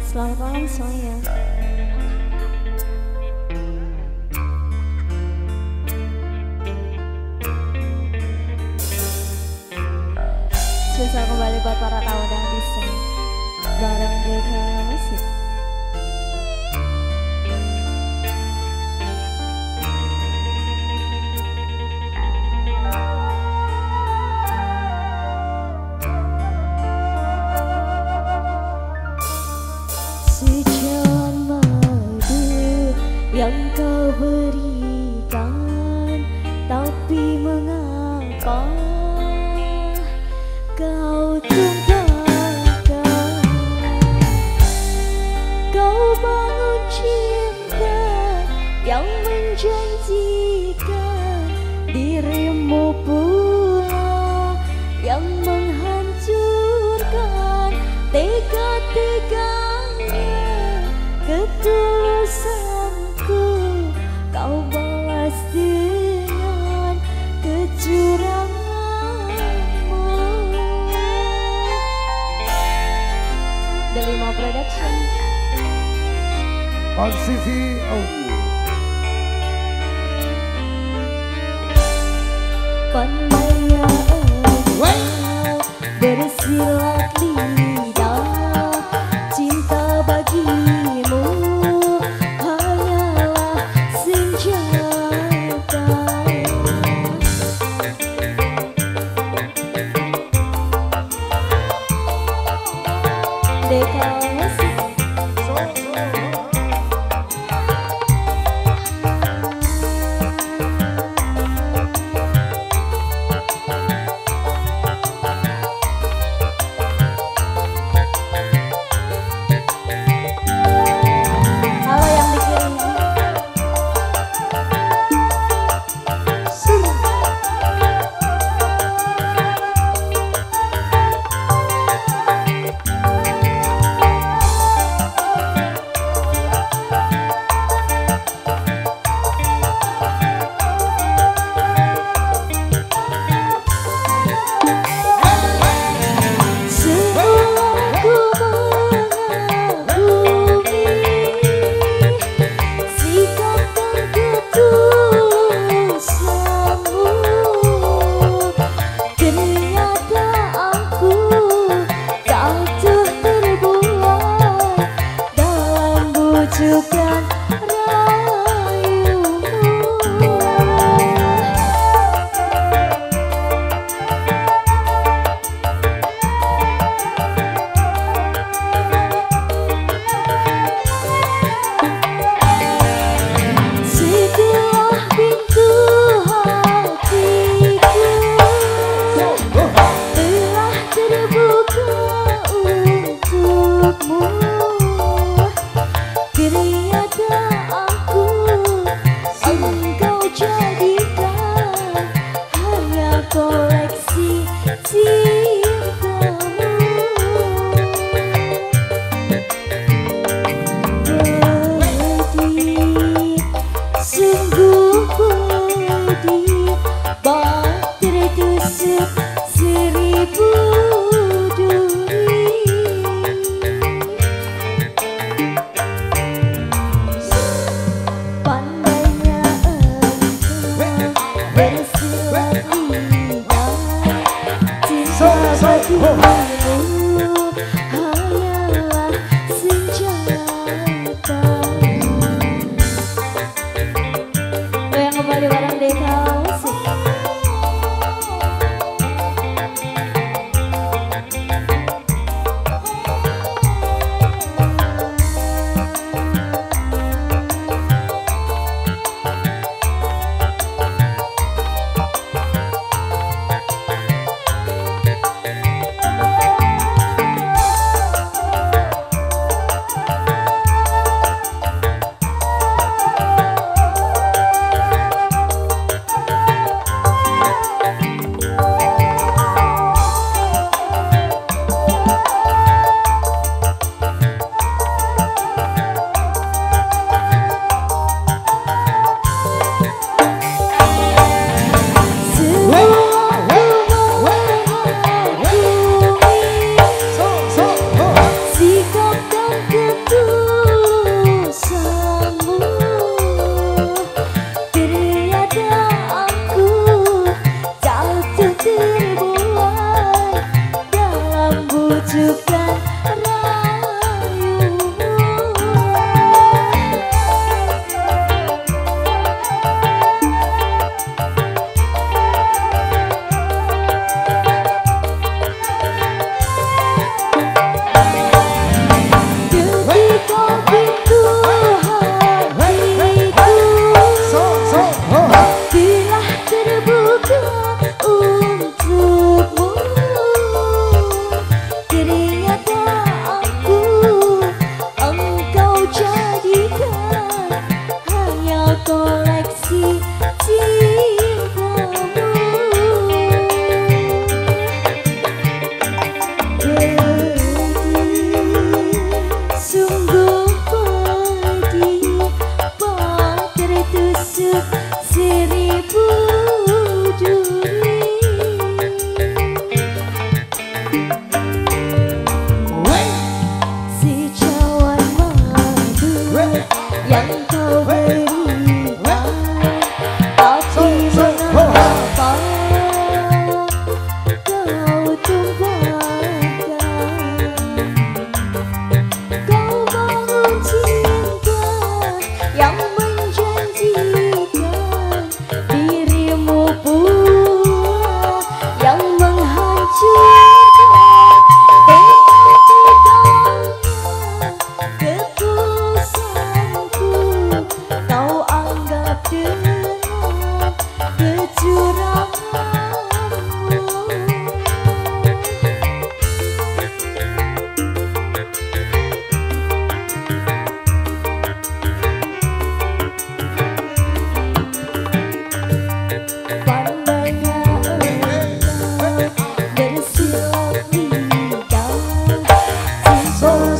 Selamat malam semuanya. Spesial kembali buat para tamu dan bisa bareng JK Musik. 高度。on wait. Còn mây to. Oh. 杨桃味。soul.